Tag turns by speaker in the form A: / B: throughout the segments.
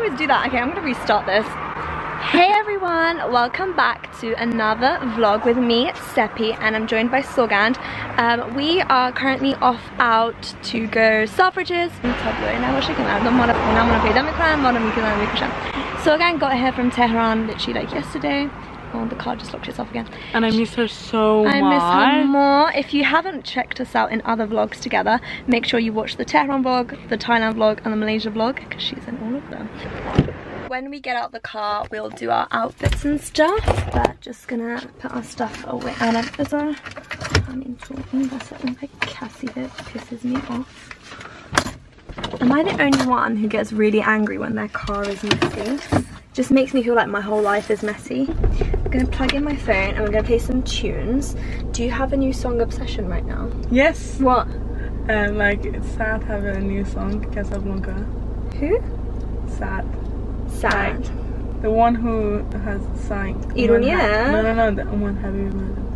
A: always do that? Okay, I'm gonna restart this. Hey everyone, welcome back to another vlog with me, Sepi, and I'm joined by Sogand. Um, we are currently off out to go Selfridges. Sogand got here from Tehran literally like yesterday. Oh, the car just locked itself again.
B: And I miss her so
A: I
B: much.
A: miss her more. If you haven't checked us out in other vlogs together, make sure you watch the Tehran vlog, the Thailand vlog, and the Malaysia vlog, because she's in all of them. When we get out the car, we'll do our outfits and stuff, but just gonna put our stuff away. Anna, is our... I mean, that's. Like, Cassie bit pisses me off. Am I the only one who gets really angry when their car is messy? Just makes me feel like my whole life is messy. I'm gonna plug in my phone and we're gonna play some tunes. Do you have a new song obsession right now?
B: Yes.
A: What?
B: And like it's sad having a new song, Casablanca.
A: Who?
B: Sad.
A: Sad.
B: The one who has sang.
A: Ironia?
B: No, no, no. The one Habibi Murder.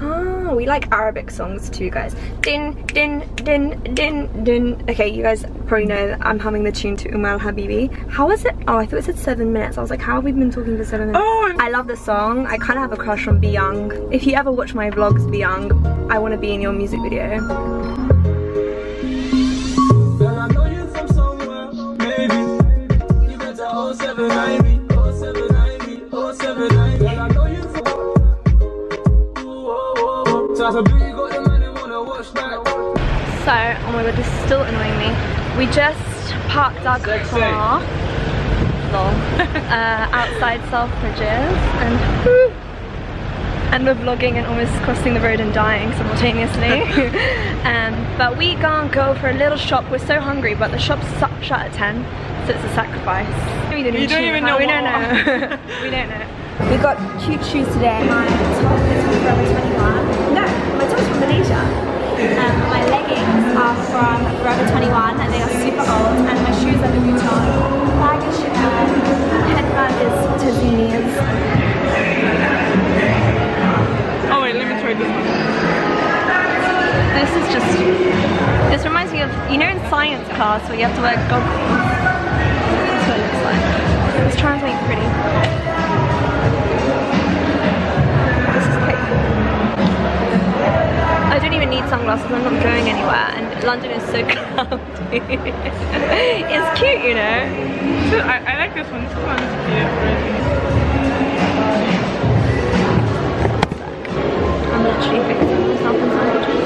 A: Oh, we like Arabic songs too, guys. Din, din, din, din, din. Okay, you guys probably know that I'm humming the tune to Umal Habibi. How is it? Oh, I thought it said seven minutes. I was like, how have we been talking for seven minutes?
B: Oh!
A: I love the song. I kind of have a crush on Be Young. If you ever watch my vlogs, Be Young, I want to be in your music video.
C: Girl, I So,
A: oh my god, this is still annoying me. We just parked our car lol, uh, outside Selfridges and and we're vlogging and almost crossing the road and dying simultaneously. um, but we can't go for a little shop. We're so hungry, but the shop's su- shut at 10, so it's a sacrifice. We don't,
B: You don't even know
A: We don't know. we don't know. We got cute shoes today. My top is from science class where you have to wear goggles? That's what it looks like. Let's try and make it pretty. This is quite cool. I don't even need sunglasses, I'm not going anywhere and London is so cloudy. it's cute, you know?
B: So, I, I like this one. This one is cute.
A: I'm literally fixing myself in sandwiches.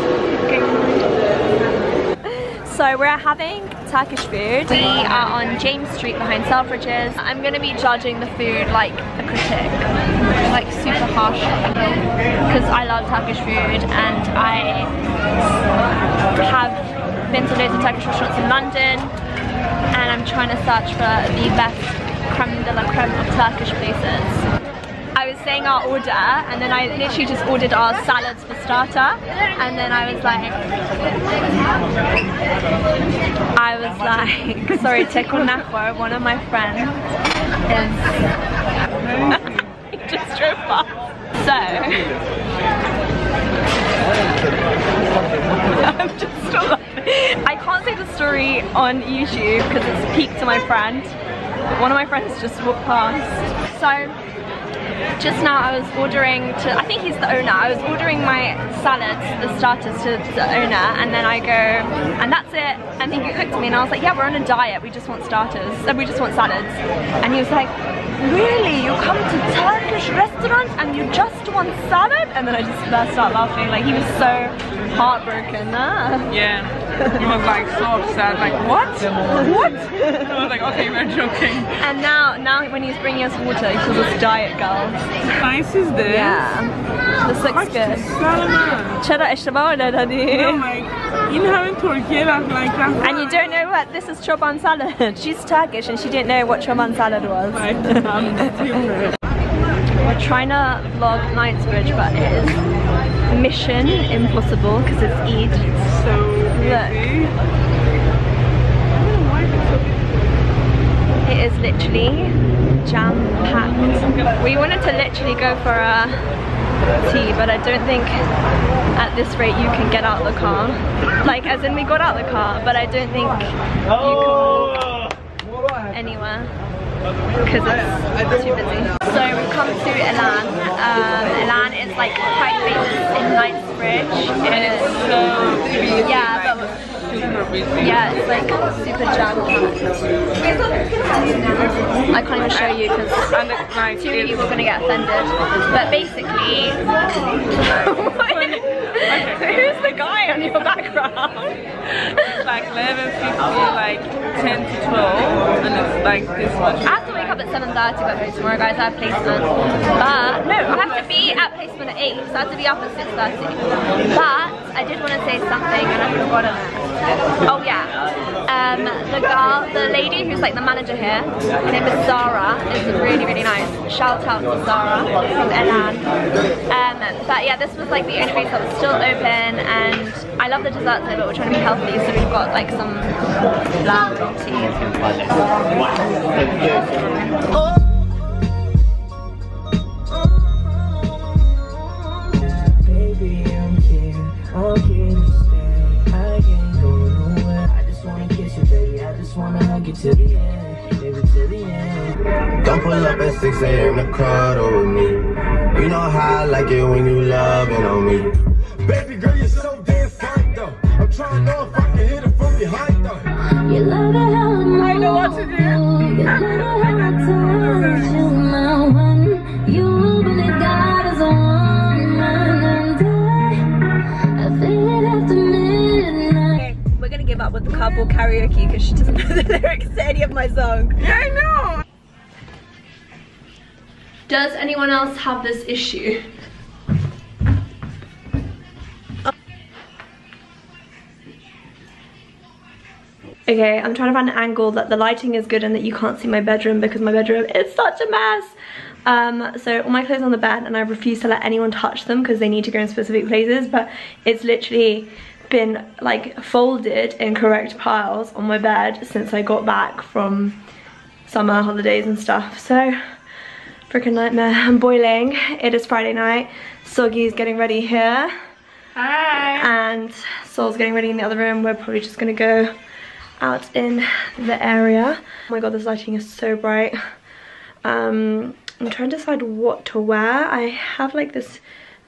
A: So we're having Turkish food. We are on James Street behind Selfridges. I'm gonna be judging the food like a critic, like super harsh, because I love Turkish food and I have been to loads of Turkish restaurants in London and I'm trying to search for the best creme de la creme of Turkish places. I was saying our order and then I literally just ordered our salads for starter and then I was like I was like sorry Tekul one of my friends is just drove past so I'm just. I can't say the story on YouTube because it's peaked to my friend. One of my friends just walked past. So just now I was ordering to, I think he's the owner, I was ordering my salads, the starters to the owner and then I go, and that's it. And he looked at me and I was like, yeah, we're on a diet, we just want starters, and we just want salads. And he was like, really, you come to Turkish restaurants and you just want salad? And then I just burst out laughing, like he was so heartbroken. Ah.
B: Yeah He was like so upset. Like what? What? And I was like, okay, we're joking.
A: And now, now when he's bringing us water, he calls us diet girls.
B: Nice is this?
A: Yeah, this looks good.
B: Salama.
A: چرا اشتباه دادی؟
B: I'm like, این همه ترکیه رفت like رفت.
A: And you don't know what this is choban salad. She's Turkish and she didn't know what choban salad was.
B: Like, I'm stupid.
A: We're trying to vlog Knightsbridge, but it is mission impossible because it's Eid.
B: So
A: Look.
B: busy.
A: It is literally jam packed. We wanted to literally go for a tea, but I don't think at this rate you can get out the car. Like, as in we got out the car, but I don't think you can oh! anywhere because it's too busy. So we've come to EL&N. Um, EL&N is like quite famous in Knightsbridge.
B: And it's so busy.
A: Yeah,
B: like,
A: but-
B: super busy.
A: Yeah, it's like super jam I can't even show you because
B: And the, like,
A: too many
B: it's-
A: people are gonna get offended. But basically, who's the guy on your background?
B: like 11, 50, like 10 to 12, and it's like this much.
A: I have to wake up at 7.30 by the way tomorrow guys, I have placement. But, no, I have to be at placement at 8, so I have to be up at 6.30. But, I did want to say something and I forgot it. Oh yeah, um, the girl, the lady who's like the manager here, her name is Zara, is really really nice. Shout out to Zara from EL&N. Um, but yeah, this was like the only place that was still open and I love the desserts here but we're trying to be healthy so we've got like some flour tea.
C: Baby,
D: at 6 a.m. to cuddle with me. You know how I like it when you loving on me. Baby girl, you're so damn fine though. I'm trying to know if I can hit it from behind though.
E: You love it how I
B: know what to do.
E: You love it how I touch you, my one. You really got us on, and I, I feel it after midnight.
A: Okay, we're gonna give up with the cardboard karaoke because she doesn't know the lyrics to any of my songs.
B: Yeah, I know.
A: Does anyone else have this issue? Okay, I'm trying to find an angle that the lighting is good and that you can't see my bedroom because my bedroom is such a mess. Um, so all my clothes on the bed and I refuse to let anyone touch them because they need to go in specific places but it's literally been like folded in correct piles on my bed since I got back from summer holidays and stuff. So freaking nightmare. I'm boiling. It is Friday night. Soggy's getting ready here.
B: Hi.
A: And Sol's getting ready in the other room. We're probably just gonna go out in the area. Oh my god, this lighting is so bright. Um, I'm trying to decide what to wear. I have like this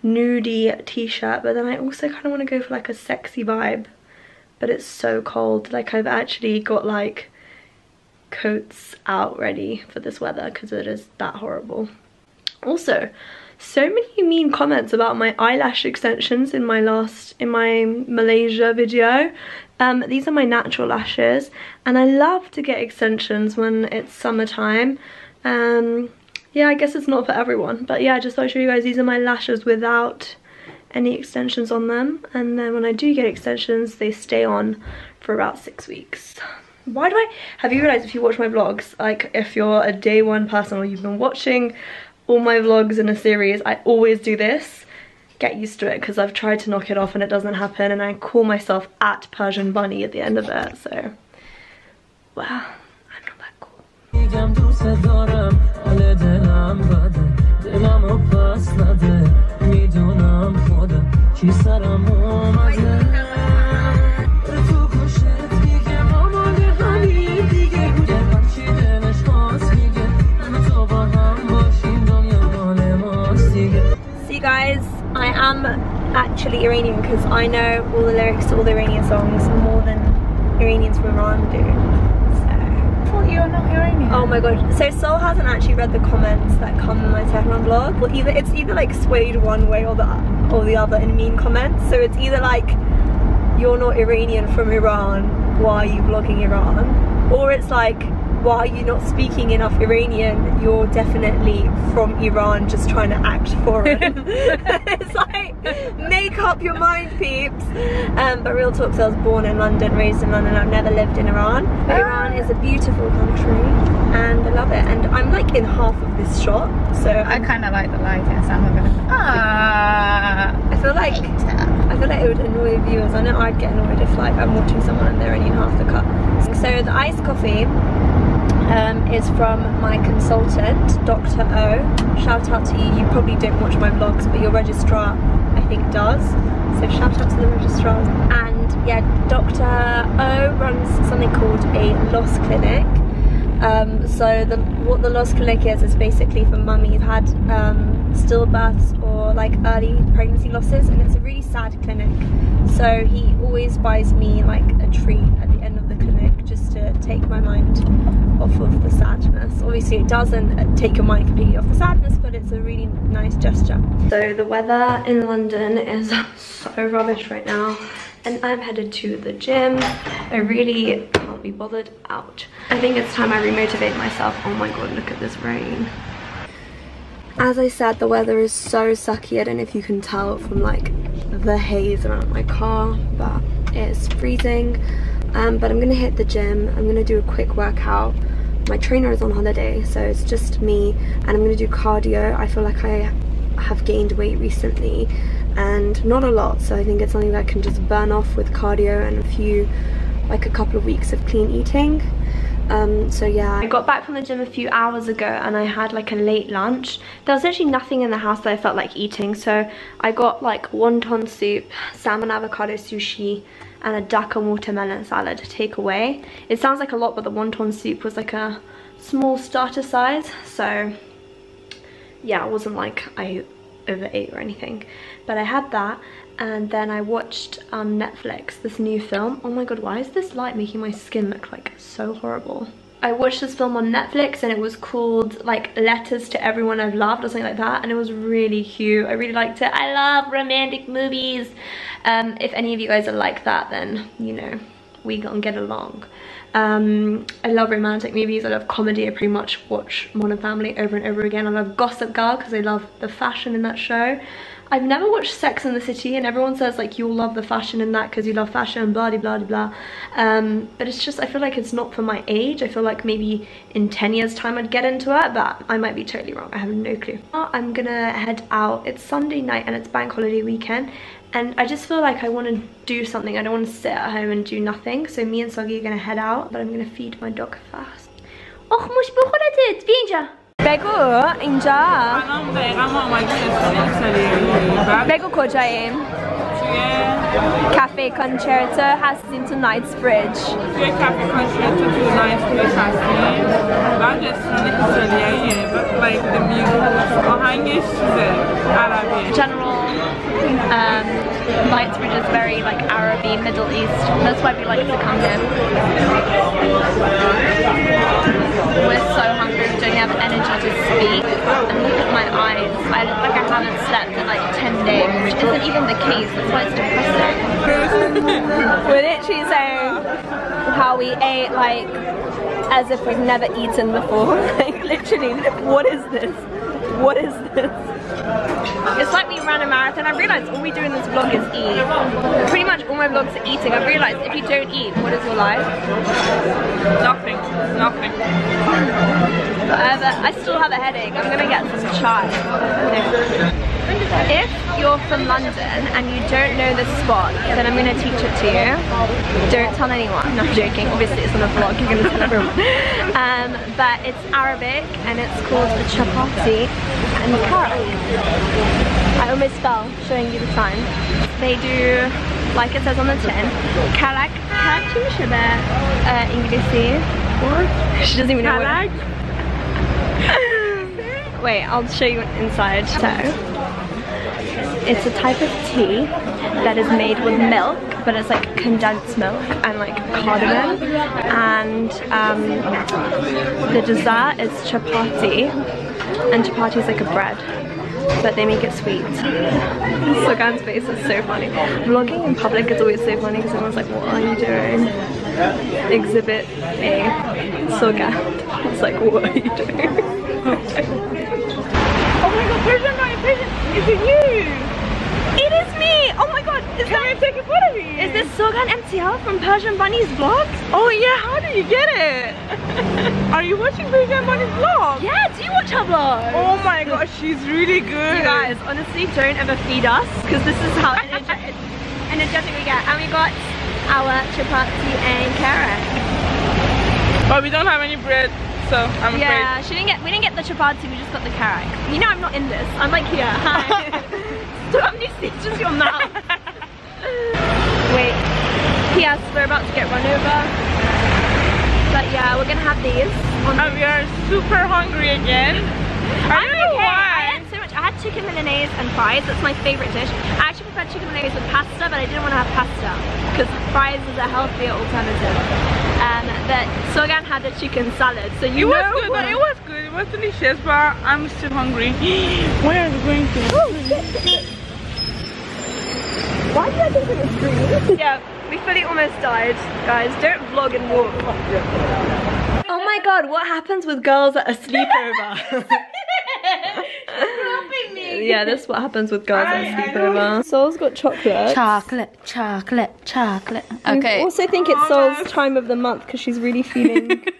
A: nudie t-shirt, but then I also kind of want to go for like a sexy vibe. But it's so cold. Like I've actually got like coats out ready for this weather because it is that horrible. Also, so many mean comments about my eyelash extensions in my last, in my Malaysia video. Um, these are my natural lashes and I love to get extensions when it's summertime. Um, yeah, I guess it's not for everyone, but yeah, just thought I'd show you guys, these are my lashes without any extensions on them. And then when I do get extensions, they stay on for about six weeks. Why do I, have you realized if you watch my vlogs, like if you're a day one person or you've been watching all my vlogs in a series, I always do this. Get used to it because I've tried to knock it off and it doesn't happen and I call myself at Persian Bunny at the end of it, so, well, I'm not that cool. Am actually Iranian because I know all the lyrics to all the Iranian songs more than Iranians from Iran do. So.
B: thought you were not Iranian.
A: Oh my god. So Sol hasn't actually read the comments that come in my Tehran vlog. Well either it's either like swayed one way or the or the other in mean comments. So it's either like you're not Iranian from Iran, why are you vlogging Iran? Or it's like why are you not speaking enough Iranian? You're definitely from Iran just trying to act foreign. it's like make up your mind peeps. Um, but real talk, so I was born in London, raised in London, I've never lived in Iran. But Iran is a beautiful country and I love it. And I'm like in half of this shot. So
B: I
A: I,
B: kind of like the lighting, so I'm not gonna. Ah.
A: I feel like I feel like it would annoy viewers. I know I'd get annoyed if like I'm watching someone and they're only in half the cup. So the iced coffee um, is from my consultant, Dr. O. Shout out to you. You probably don't watch my vlogs, but your registrar, I think, does. So shout out to the registrar. And yeah, Dr. O runs something called a loss clinic. Um, so the, what the loss Clinic is is basically for mummies who've had um, stillbirths or like early pregnancy losses, and it's a really sad clinic. So he always buys me like a treat at the end just to take my mind off of the sadness. Obviously, it doesn't uh, take your mind completely off the sadness, but it's a really nice gesture. So the weather in London is so rubbish right now and I'm headed to the gym. I really can't be bothered out. I think it's time I remotivate myself. Oh my god, look at this rain. As I said, the weather is so sucky. I don't know if you can tell from like the haze around my car, but it's freezing. Um, but I'm gonna hit the gym. I'm gonna do a quick workout. My trainer is on holiday, so it's just me and I'm gonna do cardio. I feel like I have gained weight recently and not a lot so I think it's something that I can just burn off with cardio and a few like a couple of weeks of clean eating um, so yeah I got back from the gym a few hours ago and I had like a late lunch there was actually nothing in the house that I felt like eating so I got like wonton soup salmon avocado sushi and a duck and watermelon salad to take away. It sounds like a lot but the wonton soup was like a small starter size so yeah it wasn't like I overate or anything. But I had that and then I watched on Netflix this new film. Oh my god why is this light making my skin look like so horrible I watched this film on Netflix and it was called like Letters to Everyone I've Loved or something like that and it was really cute. I really liked it. I love romantic movies. Um, if any of you guys are like that then, you know, we gonna get along. Um, I love romantic movies, I love comedy, I pretty much watch Modern Family over and over again. I love Gossip Girl because I love the fashion in that show. I've never watched Sex and the City and everyone says like you'll love the fashion in that because you love fashion blah de blah de blah. Um, but it's just I feel like it's not for my age. I feel like maybe in 10 years time I'd get into it but I might be totally wrong. I have no clue. I'm gonna head out. It's Sunday night and it's bank holiday weekend and I just feel like I want to do something. I don't want to sit at home and do nothing. So me and Soggy are gonna head out but I'm gonna feed my dog first Och! بگو اینجا
B: الان دقیقا ما آمدیم رستوران ایتالیایی بعد
A: بگو کجاییم
B: توی
A: کافه کانچرتا هستیم تو نایتس بریج
B: توی کافه کانچرتو تو نایت پلیس هستیم بعد رستوران ایتالیاییه بعد like the music آهنگش چیزه عربیه
A: general um, Knightsbridge is very like Araby, Middle East. That's why we like to come here. We're so hungry, we don't have energy to speak. And look at my eyes. I look like I haven't slept in like 10 days, which isn't even the case. That's why it's depressing. We're literally saying how we ate like as if we've never eaten before. like literally, what is this? What is this? It's like we ran a marathon. I realised all we do in this vlog is eat. Pretty much all my vlogs are eating. I've realised if you don't eat, what is your life?
B: nothing nothing
A: Whatever. I still have a headache. I'm gonna get some chai. If you're from London and you don't know the spot, then I'm gonna teach it to you. Don't tell anyone. No, I'm joking. Obviously, it's on a vlog. You're gonna tell everyone. Um, but it's Arabic and it's called the chapati and Karak. I almost fell showing you the sign. They do, like it says on the tin, karak karakçimşebe uh, English. What? She doesn't even know. what. Wait, I'll show you inside. So it's a type of tea that is made with milk, but it's like condensed milk and like cardamom. And um, the dessert is chapati, and chapati is like a bread, but they make it sweet. Sogan's face is so funny. Vlogging in public is always so funny because everyone's like, what are you doing? Exhibit A, Sogan. It's like, what are you doing?
B: oh my god Persian my Persian is it you
A: It is me! Oh my god, is that
B: take a photo of you
A: is this Sogan MTL from Persian Bunny's vlogs?
B: oh yeah how did you get it are you watching Persian Bunny's vlog
A: Yeah, do you watch her vlog?
B: oh my god she's really good
A: You guys, honestly, don't ever feed us because this is how energetic, energetic we get. And we got our chapati and karak.
B: but we don't have any bread so I'm afraid
A: Yeah, she didn't get. We didn't get the chapati. We just got the karak. You know, I'm not in this. I'm like here. Hi. Me. Just your mouth. Wait. P.S. We're about to get run over. But yeah, we're gonna have these.
B: And we are super hungry again. I don't know
A: okay. I
B: why.
A: ate so much. I had chicken milanese and fries. That's my favorite dish. I actually prefer chicken milanese with pasta, but I didn't want to have pasta because fries is a healthier alternative. Um, but Sogan had a chicken salad, so you
B: It
A: know
B: was good.
A: what-
B: It was good. It was delicious, but I'm still hungry. Where are we going to?
A: Why did I think it was green? yeah, we fully almost died, guys. Don't vlog and walk. Oh my god, what happens with girls at a sleepover? yeah, this is what happens with girls at a
B: I- I
A: sleepover. Sol's got chocolate.
F: Chocolate, chocolate, chocolate.
A: I
F: Okay,
A: also think it's
B: Oh,
A: Sol's time of the month because she's really feeling.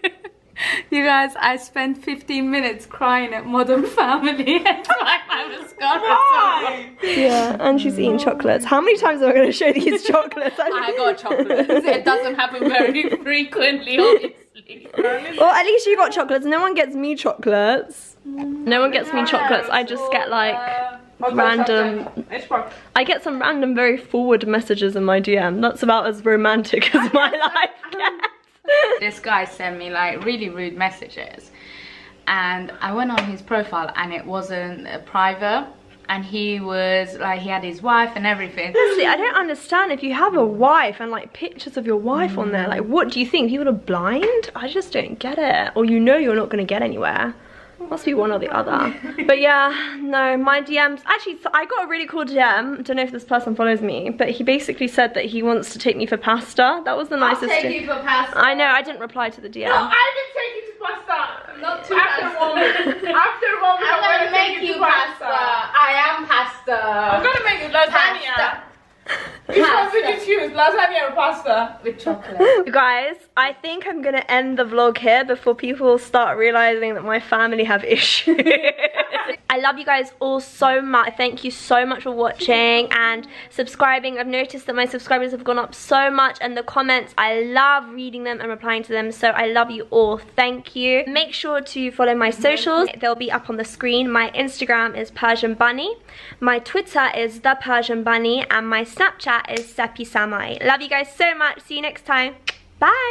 F: you guys, I spent 15 minutes crying at Modern Family. That's why my mascara
B: Why?
A: yeah, and she's eating mm. chocolates. How many times am I going to show these chocolates?
F: I got chocolates. It doesn't happen very frequently, obviously.
A: Well, at least you got chocolates. No one gets me chocolates. No one gets me chocolates. I just get like random. I get some random, very forward messages in my DM. That's about as romantic as my life gets.
F: This guy sent me like really rude messages, and I went on his profile and it wasn't uh, private. And he was like, he had his wife and everything.
A: Honestly, I don't understand if you have a wife and like pictures of your wife on there. Like, what do you think? People are blind? I just don't get it. Or you know you're not going to get anywhere. Must be one or the other. But yeah, no, my DMs. Actually, so I got a really cool DM. Don't know if this person follows me, but he basically said that he wants to take me for pasta. That was the nicest. thing.
F: for pasta.
A: I know. I didn't reply to the DM.
B: I didn't take you to pasta.
F: Not too
B: After one, after one,
F: I'm gonna make you pasta. I am pasta.
B: I'm gonna make you lasagna.
F: Pasta.
B: Which one would you choose, lasagna or pasta?
F: with chocolate.
A: You Guys, I think I'm gonna end the vlog here before people start realizing that my family have issues. I love you guys all so much. Thank you so much for watching and subscribing. I've noticed that my subscribers have gone up so much and the comments, I love reading them and replying to them. So I love you all. Thank you. Make sure to follow my socials. They'll be up on the screen. My Instagram is Persian Bunny. My Twitter is The Persian Bunny and my Snapchat is Sepi Samai. Love you guys so much. See you next time. Bye.